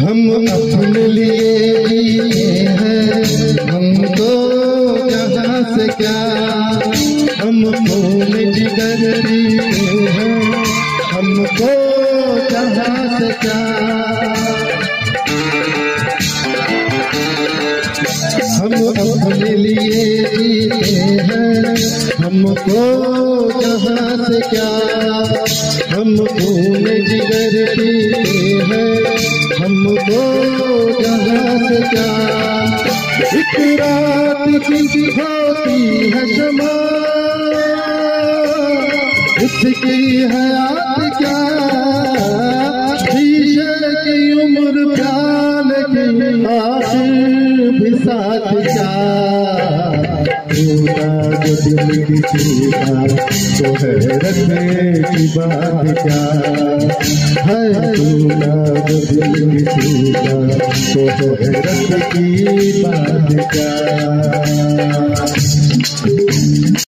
हम अपने लिए जीते हैं। हमको जहाँ से क्या। हम खून जिगर हैं। हमको जहाँ से क्या। हम अपने लिए हैं। हमको जहाँ से क्या? हम खून जिगर पीते हैं। हमको जहाँ से क्या? एक रात की होती है शमा उसकी हयात क्या? शीशे की उम्र प्याल की। साथ जा जो दिल की टूटा तो है रखने की बात क्या है टूटा दिल की टूटा तो है रखने की बात क्या?